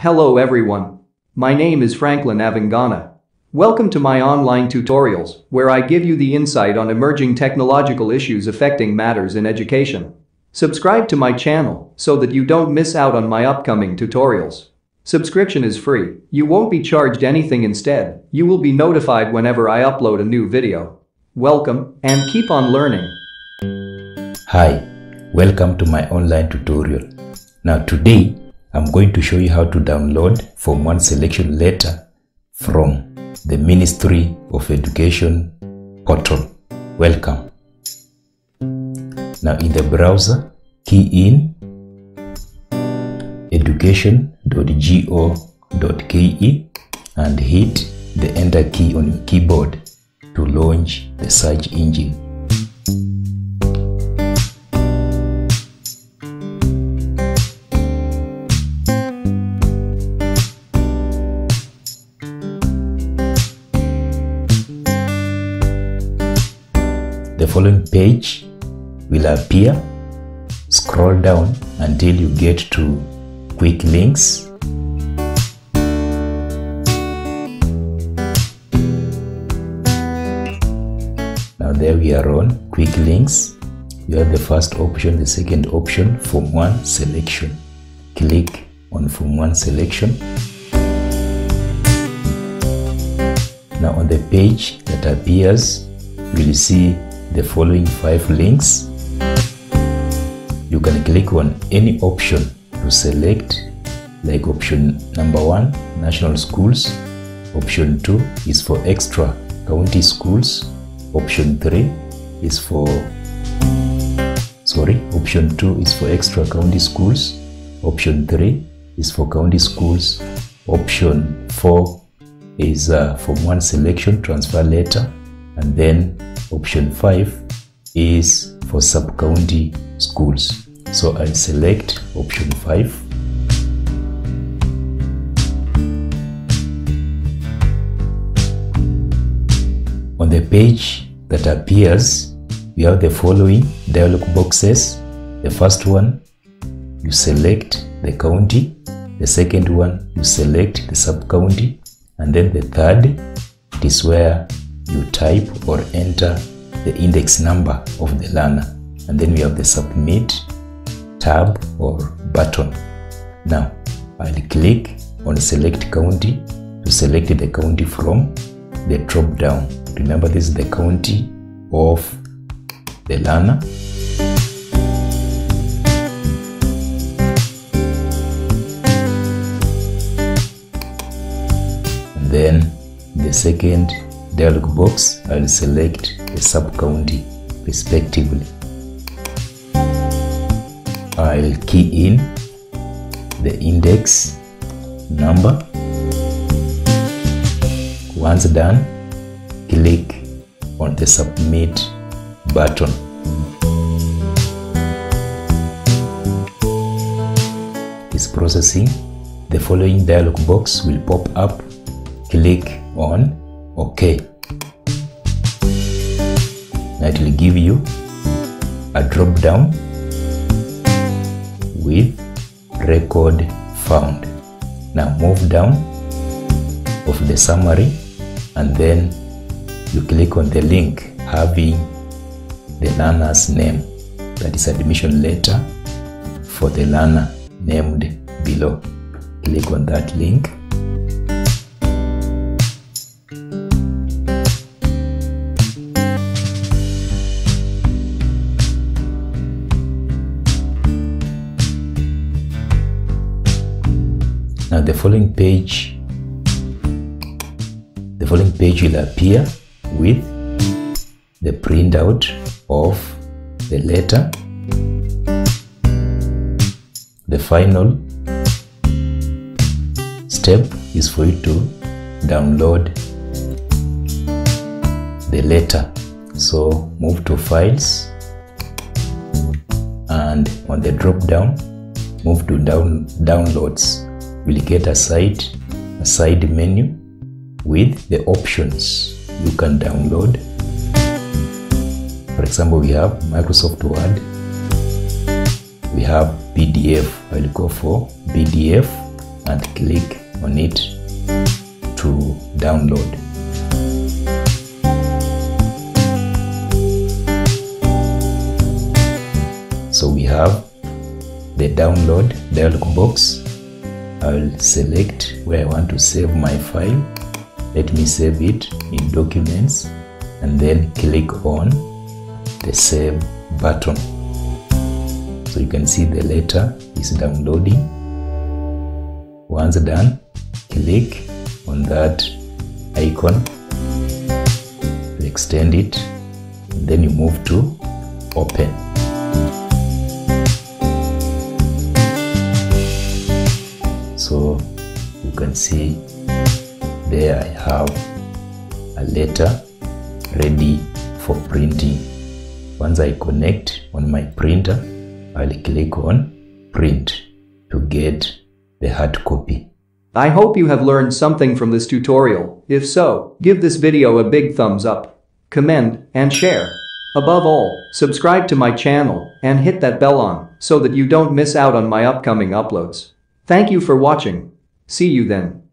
Hello everyone. My name is Franklyne Abung'ana. Welcome to my online tutorials, where I give you the insight on emerging technological issues affecting matters in education. Subscribe to my channel so that you don't miss out on my upcoming tutorials. Subscription is free, you won't be charged anything instead, you will be notified whenever I upload a new video. Welcome and keep on learning. Hi, welcome to my online tutorial. Now today, I'm going to show you how to download Form 1 selection letter from the Ministry of Education portal. Welcome. Now in the browser, key in education.go.ke and hit the enter key on your keyboard to launch the search engine. Following page will appear. Scroll down until you get to quick links. Now there we are on quick links. You have the first option, the second option, Form 1 selection. Click on Form 1 selection. Now on the page that appears, you will see the following five links. You can click on any option to select like option number one, national schools. Option two is for extra county schools. Option three is for sorry, option two is for extra county schools. Option three is for county schools. Option four is uh, from one selection transfer letter, and then option 5 is for sub-county schools. So I'll select option 5. On the page that appears, we have the following dialog boxes. The first one, you select the county. The second one, you select the sub-county. And then the third, it is where you type or enter the index number of the learner and then we have the submit tab or button. Now i'll click on select county to select the county from the drop down. Remember this is the county of the learner. And then the second dialog box, I'll select the sub-county respectively. I'll key in the index number. Once done, click on the submit button. It's processing. The following dialog box will pop up. Click on OK. Now it will give you a drop down with record found. Now move down of the summary and then you click on the link having the learner's name that is admission letter for the learner named below. Click on that link the following page the following page will appear with the printout of the letter the final step is for you to download the letter. So move to files and on the drop down move to down downloads will get a side a side menu with the options you can download for example we have microsoft word we have pdf i'll go for pdf and click on it to download. So we have the download dialog box. I will select where I want to save my file. Let me save it in documents and then click on the save button. So you can see the letter is downloading. Once done, click on that icon, extend it, then you move to open. Can see there I have a letter ready for printing. Once I connect on my printer, I'll click on print to get the hard copy. I hope you have learned something from this tutorial. If so, give this video a big thumbs up, comment, and share. Above all, subscribe to my channel and hit that bell on so that you don't miss out on my upcoming uploads. Thank you for watching. See you then.